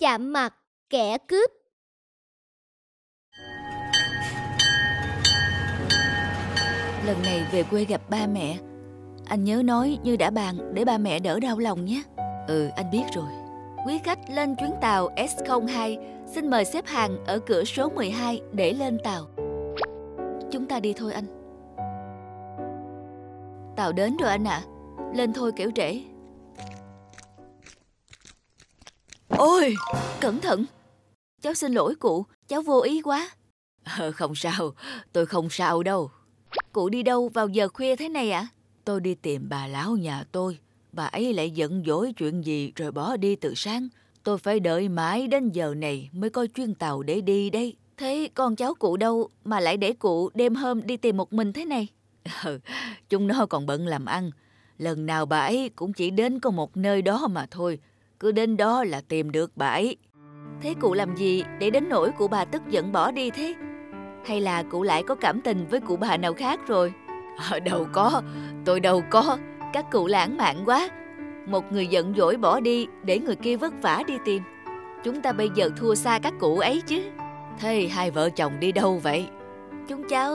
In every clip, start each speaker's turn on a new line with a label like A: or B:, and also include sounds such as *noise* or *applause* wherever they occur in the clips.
A: chạm mặt, kẻ cướp.
B: Lần này về quê gặp ba mẹ. Anh nhớ nói như đã bàn để ba mẹ đỡ đau lòng nhé. Ừ anh biết rồi. Quý khách lên chuyến tàu S02 Xin mời xếp hàng ở cửa số 12 để lên tàu. Chúng ta đi thôi anh. Tàu đến rồi anh ạ. À. Lên thôi kiểu trễ. Ôi Cẩn thận Cháu xin lỗi cụ Cháu vô ý quá ờ, Không sao Tôi không sao đâu Cụ đi đâu vào giờ khuya thế này ạ? À? Tôi đi tìm bà lão nhà tôi. Bà ấy lại giận dỗi chuyện gì rồi bỏ đi từ sáng. Tôi phải đợi mãi đến giờ này mới có chuyến tàu để đi đây. Thế con cháu cụ đâu mà lại để cụ đêm hôm đi tìm một mình thế này? *laughs* Ừ, chúng nó còn bận làm ăn. Lần nào bà ấy cũng chỉ đến có một nơi đó mà thôi. Cứ đến đó là tìm được bà ấy. Thế cụ làm gì để đến nỗi cụ bà tức giận bỏ đi thế? Hay là cụ lại có cảm tình với cụ bà nào khác rồi? À, đâu có, tôi đâu có. Các cụ lãng mạn quá. Một người giận dỗi bỏ đi để người kia vất vả đi tìm. Chúng ta bây giờ thua xa các cụ ấy chứ. Thế hai vợ chồng đi đâu vậy? Chúng cháu,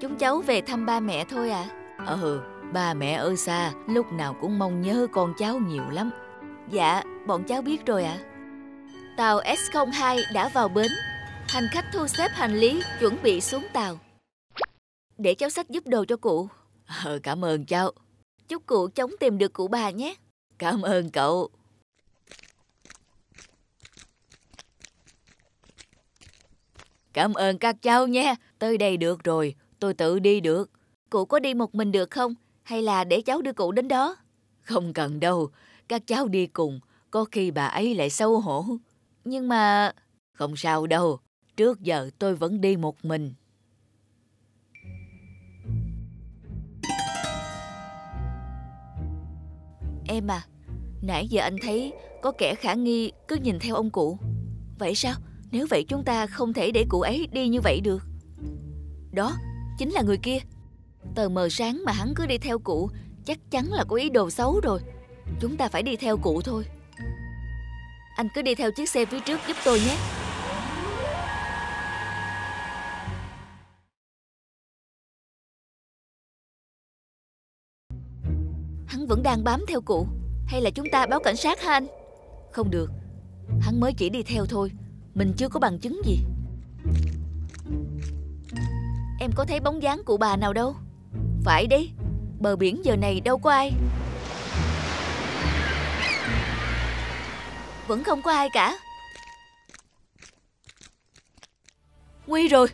B: chúng cháu về thăm ba mẹ thôi à. Ừ, ba mẹ ở xa, lúc nào cũng mong nhớ con cháu nhiều lắm. Dạ, bọn cháu biết rồi ạ. À. Tàu S02 đã vào bến Hành khách thu xếp hành lý, chuẩn bị xuống tàu. Để cháu sách giúp đồ cho cụ. Ờ, cảm ơn cháu. Chúc cụ chống tìm được cụ bà nhé. Cảm ơn cậu. Cảm ơn các cháu nhé. Tới đây được rồi, tôi tự đi được. Cụ có đi một mình được không? Hay là để cháu đưa cụ đến đó? Không cần đâu, các cháu đi cùng, có khi bà ấy lại xấu hổ. Nhưng mà... Không sao đâu, Trước giờ tôi vẫn đi một mình. Em à, nãy giờ anh thấy có kẻ khả nghi cứ nhìn theo ông cụ. Vậy sao? Nếu vậy chúng ta không thể để cụ ấy đi như vậy được. Đó, chính là người kia. Tờ mờ sáng mà hắn cứ đi theo cụ, chắc chắn là có ý đồ xấu rồi. Chúng ta phải đi theo cụ thôi. Anh cứ đi theo chiếc xe phía trước giúp tôi nhé. Hắn vẫn đang bám theo cụ. Hay là chúng ta báo cảnh sát hả anh? Không được. Hắn mới chỉ đi theo thôi. Mình chưa có bằng chứng gì. Em có thấy bóng dáng cụ bà nào đâu? Phải đi Bờ biển giờ này đâu có ai. Vẫn không có ai cả Nguy rồi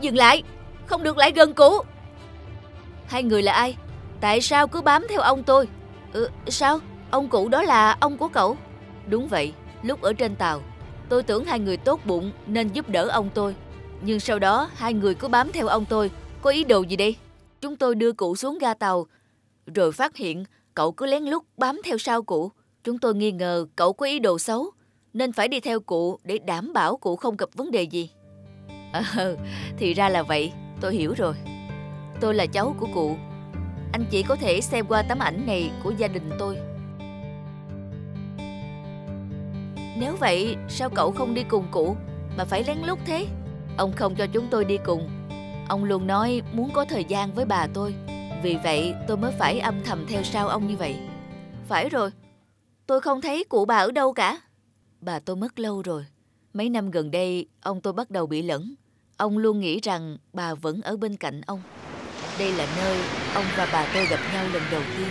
B: Dừng lại Không được lại gần cũ. Hai người là ai Tại sao cứ bám theo ông tôi? Ừ, sao? Ông cụ đó là ông của cậu? Đúng vậy, lúc ở trên tàu, tôi tưởng hai người tốt bụng nên giúp đỡ ông tôi. Nhưng sau đó hai người cứ bám theo ông tôi, có ý đồ gì đây? Chúng tôi đưa cụ xuống ga tàu, rồi phát hiện cậu cứ lén lút bám theo sau cụ. Chúng tôi nghi ngờ cậu có ý đồ xấu, nên phải đi theo cụ để đảm bảo cụ không gặp vấn đề gì. Ờ, thì ra là vậy, tôi hiểu rồi. Tôi là cháu của cụ, anh chỉ có thể xem qua tấm ảnh này của gia đình tôi. Nếu vậy sao cậu không đi cùng cụ Mà phải lén lút thế? Ông không cho chúng tôi đi cùng. Ông luôn nói muốn có thời gian với bà tôi. Vì vậy tôi mới phải âm thầm theo sau ông như vậy. Phải rồi. Tôi không thấy cụ bà ở đâu cả Bà tôi mất lâu rồi Mấy năm gần đây ông tôi bắt đầu bị lẫn Ông luôn nghĩ rằng bà vẫn ở bên cạnh ông đây là nơi ông và bà tôi gặp nhau lần đầu tiên.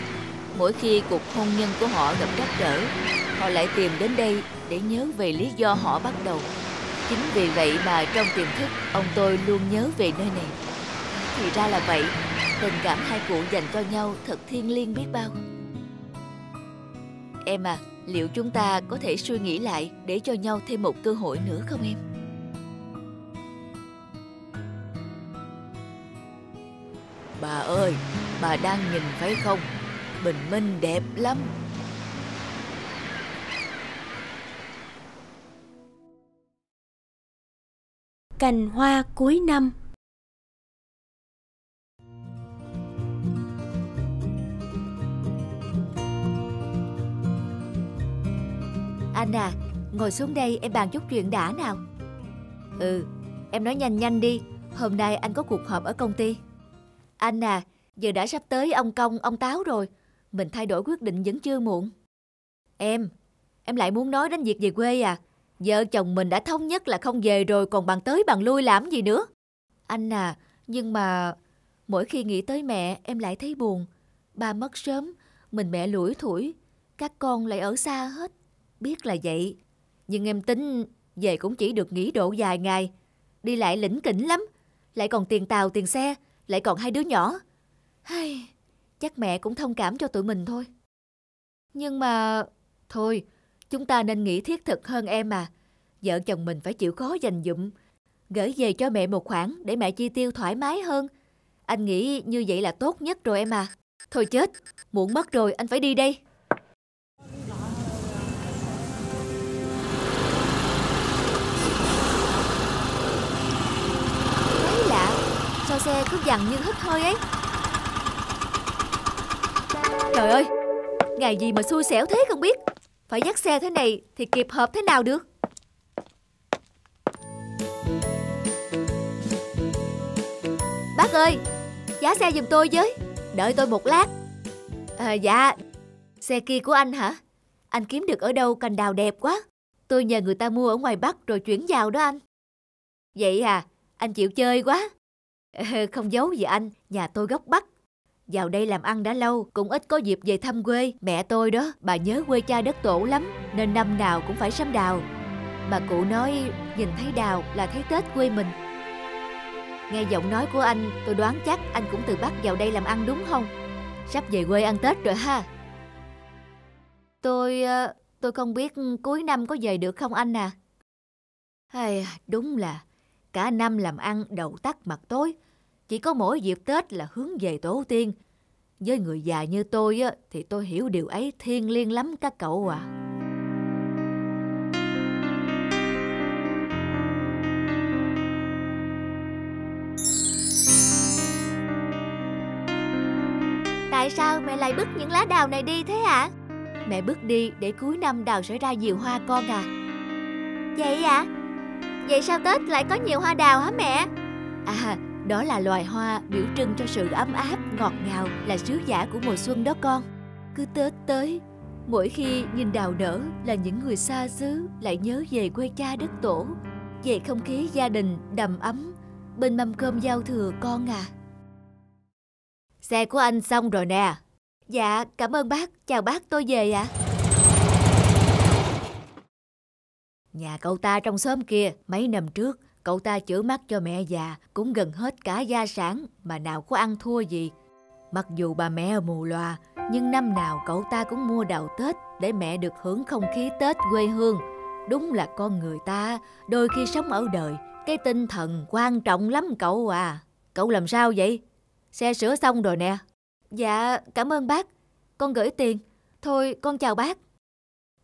B: Mỗi khi cuộc hôn nhân của họ gặp trắc trở, họ lại tìm đến đây để nhớ về lý do họ bắt đầu. Chính vì vậy mà trong tiềm thức, ông tôi luôn nhớ về nơi này. Thì ra là vậy, tình cảm hai cụ dành cho nhau thật thiêng liêng biết bao. Em à, liệu chúng ta có thể suy nghĩ lại để cho nhau thêm một cơ hội nữa không em? Bà ơi, bà đang nhìn phải không? Bình minh đẹp lắm.
A: Cành hoa cuối năm
B: Anh à, ngồi xuống đây em bàn chút chuyện đã nào. Ừ, em nói nhanh nhanh đi, hôm nay anh có cuộc họp ở công ty. Anh à, giờ đã sắp tới ông Công, ông Táo rồi, mình thay đổi quyết định vẫn chưa muộn. Em, em lại muốn nói đến việc về quê à? Vợ chồng mình đã thống nhất là không về rồi còn bằng tới bằng lui làm gì nữa. Anh à, nhưng mà mỗi khi nghĩ tới mẹ em lại thấy buồn. Ba mất sớm, mình mẹ lủi thủi, các con lại ở xa hết. Biết là vậy, nhưng em tính về cũng chỉ được nghỉ độ vài ngày. Đi lại lĩnh kỉnh lắm, lại còn tiền tàu tiền xe, lại còn hai đứa nhỏ. Hay, chắc mẹ cũng thông cảm cho tụi mình thôi. Nhưng mà, thôi, chúng ta nên nghĩ thiết thực hơn em à. Vợ chồng mình phải chịu khó dành dụm, gửi về cho mẹ một khoản để mẹ chi tiêu thoải mái hơn. Anh nghĩ như vậy là tốt nhất rồi em à. Thôi chết, muộn mất rồi, anh phải đi đây. Cứ dằn như hít hơi ấy. Trời ơi, ngày gì mà xui xẻo thế không biết. Phải dắt xe thế này thì kịp hợp thế nào được. Bác ơi, giá xe giùm tôi với. Đợi tôi một lát. À, dạ, xe kia của anh hả? Anh kiếm được ở đâu cành đào đẹp quá. Tôi nhờ người ta mua ở ngoài Bắc rồi chuyển vào đó anh. Vậy à, anh chịu chơi quá. *laughs* Không giấu gì anh, nhà tôi gốc Bắc. Vào đây làm ăn đã lâu, cũng ít có dịp về thăm quê. Mẹ tôi đó, bà nhớ quê cha đất tổ lắm, nên năm nào cũng phải sắm đào. Bà cụ nói, nhìn thấy đào là thấy Tết quê mình. Nghe giọng nói của anh, tôi đoán chắc anh cũng từ Bắc vào đây làm ăn đúng không? Sắp về quê ăn Tết rồi ha. Tôi... Ờ, tôi không biết cuối năm có về được không anh à? Hay, đúng là cả năm làm ăn đầu tắt mặt tối. Chỉ có mỗi dịp Tết là hướng về tổ tiên. Với người già như tôi á, thì tôi hiểu điều ấy thiêng liêng lắm các cậu à. Tại sao mẹ lại bứt những lá đào này đi thế ạ? Mẹ bứt đi để cuối năm đào sẽ ra nhiều hoa con à. Vậy ạ? À? Vậy sao Tết lại có nhiều hoa đào hả mẹ? À, đó là loài hoa biểu trưng cho sự ấm áp, ngọt ngào là sứ giả của mùa xuân đó con. Cứ Tết tới, mỗi khi nhìn đào nở là những người xa xứ lại nhớ về quê cha đất tổ, về không khí gia đình đầm ấm bên mâm cơm giao thừa con à. Xe của anh xong rồi nè. Dạ, cảm ơn bác. Chào bác, tôi về ạ. À. Nhà cậu ta trong xóm kia, mấy năm trước, cậu ta chữa mắt cho mẹ già, cũng gần hết cả gia sản, mà nào có ăn thua gì. Mặc dù bà mẹ mù loà, nhưng năm nào cậu ta cũng mua đào Tết để mẹ được hưởng không khí Tết quê hương. Đúng là con người ta, đôi khi sống ở đời, cái tinh thần quan trọng lắm cậu à. Cậu làm sao vậy? Xe sửa xong rồi nè. Dạ, cảm ơn bác. Con gửi tiền. Thôi, con chào bác.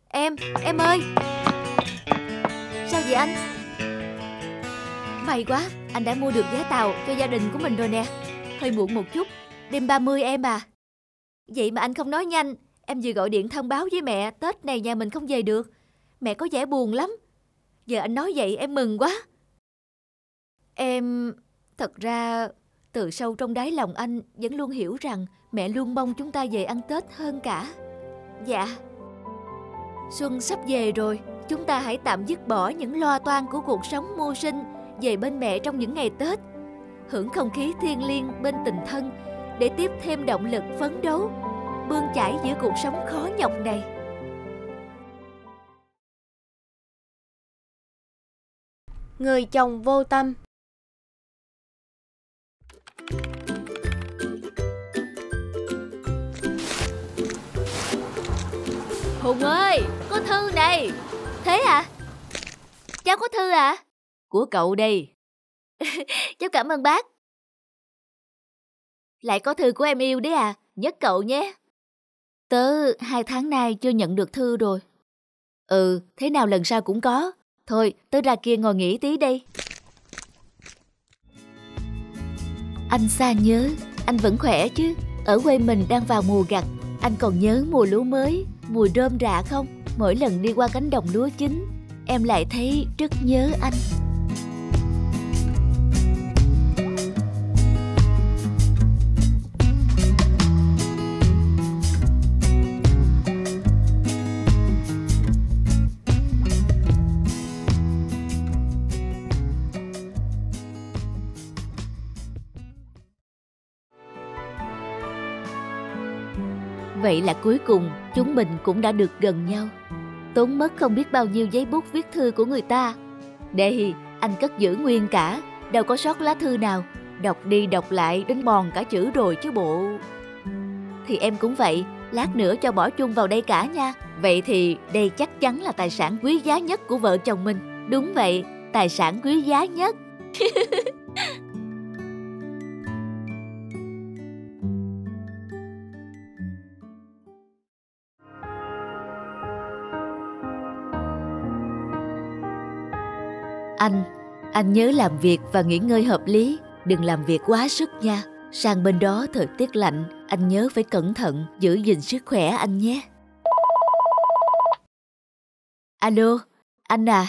B: Em, em ơi. Sao vậy anh? May quá, anh đã mua được vé tàu cho gia đình của mình rồi nè. Hơi muộn một chút, đêm 30 em à. Vậy mà anh không nói nhanh, em vừa gọi điện thông báo với mẹ Tết này nhà mình không về được. Mẹ có vẻ buồn lắm. Giờ anh nói vậy em mừng quá. Em... Thật ra từ sâu trong đáy lòng anh vẫn luôn hiểu rằng mẹ luôn mong chúng ta về ăn Tết hơn cả. Dạ. Xuân sắp về rồi, chúng ta hãy tạm dứt bỏ những lo toan của cuộc sống mưu sinh về bên mẹ trong những ngày Tết. Hưởng không khí thiêng liêng bên tình thân để tiếp thêm động lực phấn đấu, bươn chải giữa cuộc sống khó nhọc này.
A: Người chồng vô tâm
B: Hùng ơi, có thư này. Thế à? Cháu có thư à? Của cậu đây. *laughs* cháu cảm ơn bác. Lại có thư của em yêu đấy à, nhất cậu nhé. Tớ hai tháng nay chưa nhận được thư rồi. Ừ, thế nào lần sau cũng có. Thôi, tớ ra kia ngồi nghỉ tí đây. Anh xa nhớ, anh vẫn khỏe chứ. Ở quê mình đang vào mùa gặt, anh còn nhớ mùa lúa mới, mùi rơm rạ không? Mỗi lần đi qua cánh đồng lúa chín Em lại thấy rất nhớ anh Vậy là cuối cùng chúng mình cũng đã được gần nhau. Tốn mất không biết bao nhiêu giấy bút viết thư của người ta. Đây, anh cất giữ nguyên cả, đâu có sót lá thư nào. Đọc đi đọc lại đến mòn cả chữ rồi chứ bộ. Thì em cũng vậy, lát nữa cho bỏ chung vào đây cả nha. Vậy thì đây chắc chắn là tài sản quý giá nhất của vợ chồng mình. Đúng vậy, tài sản quý giá nhất. *laughs* Anh, anh nhớ làm việc và nghỉ ngơi hợp lý, đừng làm việc quá sức nha. Sang bên đó thời tiết lạnh, anh nhớ phải cẩn thận, giữ gìn sức khỏe anh nhé. Alo, anh à,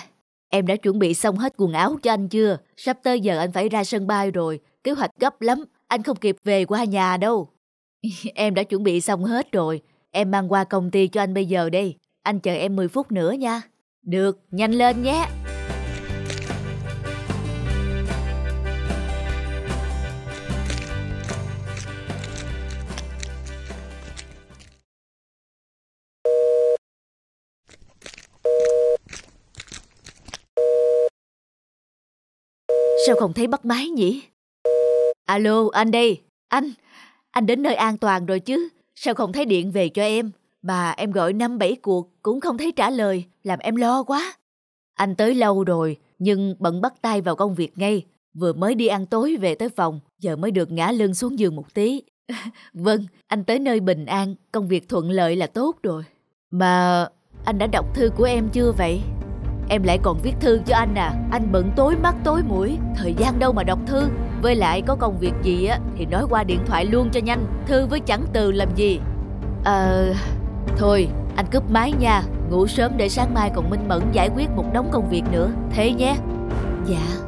B: em đã chuẩn bị xong hết quần áo cho anh chưa? Sắp tới giờ anh phải ra sân bay rồi, kế hoạch gấp lắm, anh không kịp về qua nhà đâu. *laughs* em đã chuẩn bị xong hết rồi, em mang qua công ty cho anh bây giờ đi. Anh chờ em 10 phút nữa nha. Được, nhanh lên nhé. Sao không thấy bắt máy nhỉ? Alo, anh đây. Anh, anh đến nơi an toàn rồi chứ? Sao không thấy điện về cho em? Mà em gọi năm bảy cuộc cũng không thấy trả lời, làm em lo quá. Anh tới lâu rồi, nhưng bận bắt tay vào công việc ngay. Vừa mới đi ăn tối về tới phòng, giờ mới được ngã lưng xuống giường một tí. *laughs* vâng, anh tới nơi bình an, công việc thuận lợi là tốt rồi. Mà anh đã đọc thư của em chưa vậy? Em lại còn viết thư cho anh à. Anh bận tối mắt tối mũi. Thời gian đâu mà đọc thư? Với lại có công việc gì á, Thì nói qua điện thoại luôn cho nhanh. Thư với chẳng từ làm gì? Ờ... thôi, anh cướp máy nha. Ngủ sớm để sáng mai còn minh mẫn giải quyết một đống công việc nữa. Thế nhé. Dạ.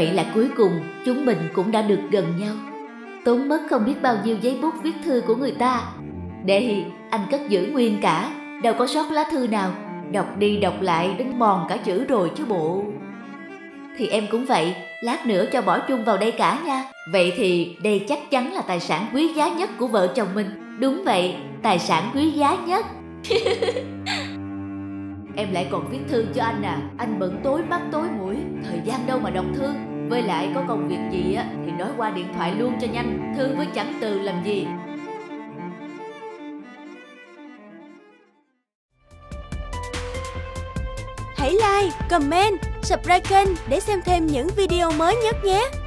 B: Vậy là cuối cùng chúng mình cũng đã được gần nhau. Tốn mất không biết bao nhiêu giấy bút viết thư của người ta. Đây, anh cất giữ nguyên cả. Đâu có sót lá thư nào. Đọc đi đọc lại đến mòn cả chữ rồi chứ bộ. Thì em cũng vậy Lát nữa cho bỏ chung vào đây cả nha. Vậy thì đây chắc chắn là tài sản quý giá nhất của vợ chồng mình. Đúng vậy, tài sản quý giá nhất. *laughs* Em lại còn viết thư cho anh à. Anh bận tối mắt tối mũi. Thời gian đâu mà đọc thư? Với lại có công việc gì á Thì nói qua điện thoại luôn cho nhanh. Thư với chẳng từ làm gì?
A: Hãy like, comment, subscribe kênh để xem thêm những video mới nhất nhé.